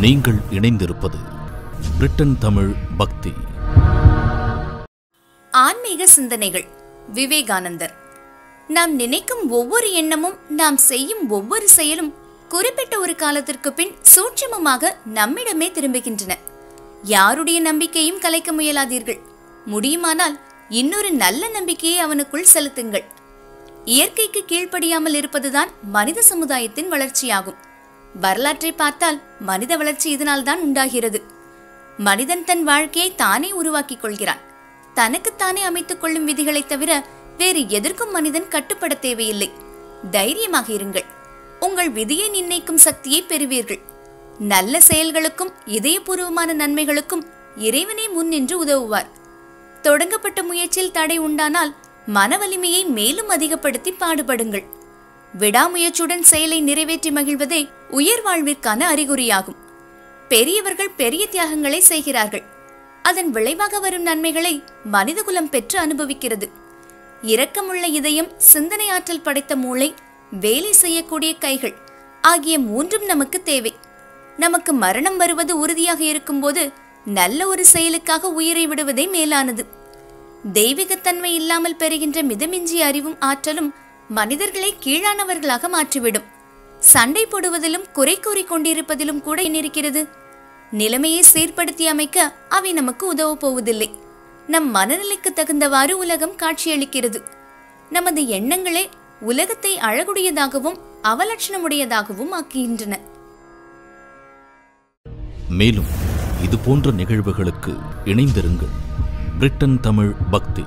நீங்கள் இணைந்திருப்பது பிரிட்டன் தமிழ் பக்தி. ஆன்மீக சிந்தனைகள் விவேகானந்தர். நாம் நினைக்கும் ஒவ்வொரு எண்ணமும் நாம் செய்யும் ஒவ்வொரு செயலும் குறிப்பிட்ட ஒரு காலத்திற்கு பின் சூட்சமமாக நம்மிடமே திரும்புகின்றன. யாருடைய நம்பிக்கையும் கலைக்க முயலாதீர்கள். முடியுமானால் இன்னொரு நல்ல நம்பிக்கையை அவனுக்குள் செலுத்துங்கள். இயற்கைக்கு கீழ்ப்படியாமல் இருப்பதுதான் மனித சமுதாயத்தின் வளர்ச்சியாகும். வரலாற்றை பார்த்தால் மனித வளர்ச்சி இதனால்தான் உண்டாகிறது. மனிதன் தன் வாழ்க்கையை தானே உருவாக்கிக் கொள்கிறான். தனக்குத்தானே அமைத்துக் கொள்ளும் விதிகளைத் தவிர வேறு எதற்கும் மனிதன் கட்டுப்பட தேவையில்லை. தைரியமாக இருங்கள். உங்கள் விதியை நிர்ணயிக்கும் சக்தியை பெறுவீர்கள். நல்ல செயல்களுக்கும் இதயபூர்வமான நன்மைகளுக்கும் இறைவனே முன் நின்று உதவுவார். தொடங்கப்பட்ட முயற்சியில் தடை உண்டானால் மன வலிமையை மேலும் அதிகப்படுத்தி பாடுபடுங்கள். விடாமுயற்சியுடன் செயலை நிறைவேற்றி மகிழ்வதே உயர் வாழ்விற்கான அறிகுறியாகும். பெரியவர்கள் பெரிய தியாகங்களை செய்கிறார்கள். அதன் விளைவாக வரும் நன்மைகளை மனிதகுலம் பெற்று அனுபவிக்கிறது. இரக்கமுள்ள இதயம் சிந்தனை ஆற்றல் படைத்த மூளை வேலை செய்யக்கூடிய கைகள் ஆகிய மூன்றும் நமக்கு தேவை. நமக்கு மரணம் வருவது உறுதியாக இருக்கும்போது நல்ல ஒரு செயலுக்காக உயிரை விடுவதே மேலானது. தெய்வீகத்தன்மை இல்லாமல் பெறுகின்ற மிதமிஞ்சிய அறிவும் ஆற்றலும் மனிதர்களை கீழானவர்களாக மாற்றிவிடும். சண்டை போடுவதிலும் குறை கூறி கொண்டிருப்பதிலும் கூட என்ன இருக்கிறது நிலைமையை சீர்படுத்தி அமைக்க அவை நமக்கு உதவ போவதில்லை. நம் மனநிலைக்கு தகுந்தவாறு உலகம் காட்சியளிக்கிறது. நமது எண்ணங்களே உலகத்தை அழகுடையதாகவும் அவலட்சணமுடையதாகவும் ஆக்குகின்றன. மேலும் இது போன்ற நிகழ்வுகளுக்கு இணைந்திருங்கள். பிரிட்டன் தமிழ் பக்தி.